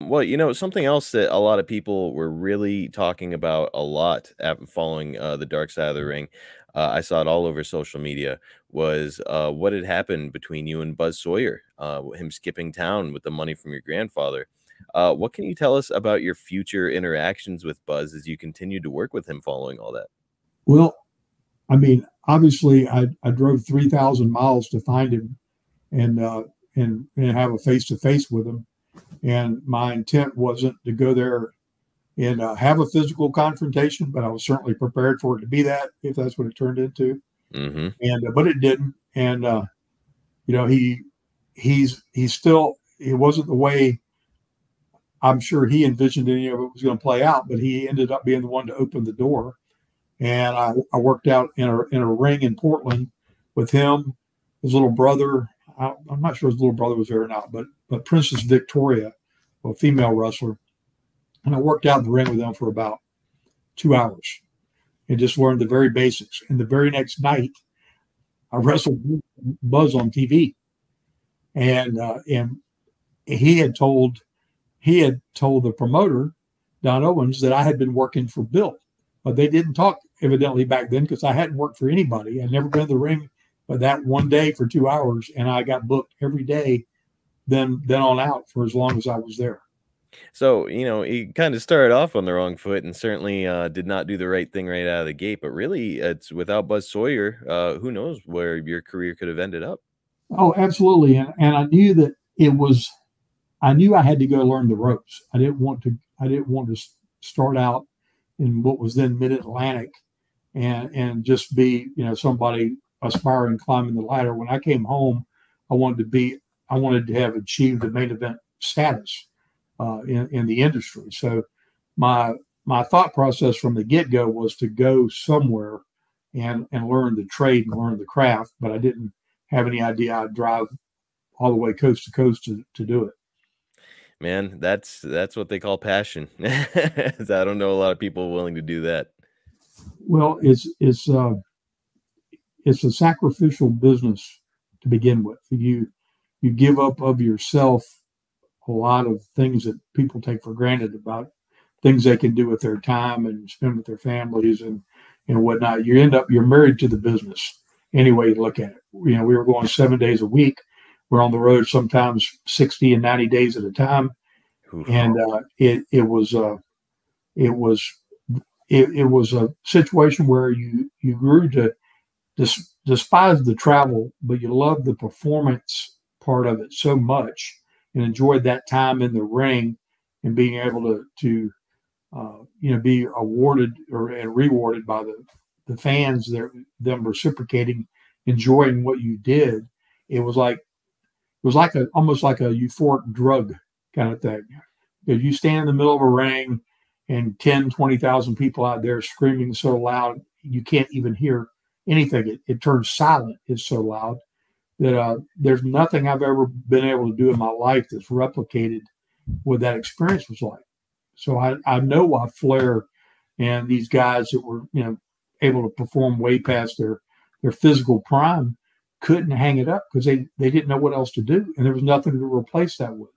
Well, you know, something else that a lot of people were really talking about a lot af following, uh, the Dark Side of the Ring, uh, I saw it all over social media, was, uh, what had happened between you and Buzz Sawyer, uh, him skipping town with the money from your grandfather. Uh, what can you tell us about your future interactions with Buzz as you continue to work with him following all that? Well, I mean, obviously, I, I drove 3,000 miles to find him and, uh, and, and have a face to face with him. And my intent wasn't to go there and uh, have a physical confrontation, but I was certainly prepared for it to be that if that's what it turned into. Mhm. And uh, but it didn't. And uh, you know, he he's he's still it wasn't the way I'm sure he envisioned any of it was going to play out, but he ended up being the one to open the door. And I, I worked out in a in a ring in Portland with him, his little brother. I, I'm not sure his little brother was there or not, but but Princess Victoria, a female wrestler, and I worked out in the ring with them for about two hours and just learned the very basics. And the very next night, I wrestled Buzz on TV, and uh, and he had told he had told the promoter Don Owens that I had been working for Bill, but they didn't talk evidently back then because I hadn't worked for anybody. I'd never been in the ring, that one day for two hours, and I got booked every day. Then then on out for as long as I was there. So, you know, he kinda started off on the wrong foot and certainly, uh, did not do the right thing right out of the gate, but really, it's without Buzz Sawyer, uh, who knows where your career could have ended up. Oh, absolutely. And and I knew that it was I knew I had to go learn the ropes. I didn't want to I didn't want to start out in what was then mid-Atlantic and and just be, you know, somebody aspiring climbing the ladder. When I came home, I wanted to be I wanted to have achieved the main event status uh, in, in the industry. So my my thought process from the get-go was to go somewhere and and learn the trade and learn the craft, but I didn't have any idea I'd drive all the way coast to coast to, to do it. Man, that's that's what they call passion. I don't know a lot of people willing to do that. Well, it's it's uh, it's a sacrificial business to begin with. You you give up of yourself a lot of things that people take for granted about things they can do with their time and spend with their families and and whatnot. You end up you're married to the business any way you look at it. You know, we were going seven days a week. We're on the road sometimes 60 and 90 days at a time. And uh, it it was uh, it was it, it was a situation where you you grew to dis, despise the travel, but you loved the performance part of it so much and enjoyed that time in the ring and being able to to uh, you know be awarded or and rewarded by the the fans there them reciprocating enjoying what you did. It was like it was like a almost like a euphoric drug kind of thing. If you stand in the middle of a ring and 10 20,000 people out there screaming so loud you can't even hear anything it, it turns silent it's so loud that uh, there's nothing I've ever been able to do in my life that's replicated what that experience was like. So I, I know why Flair and these guys that were, you know, able to perform way past their their physical prime couldn't hang it up because they, they didn't know what else to do. And there was nothing to replace that with.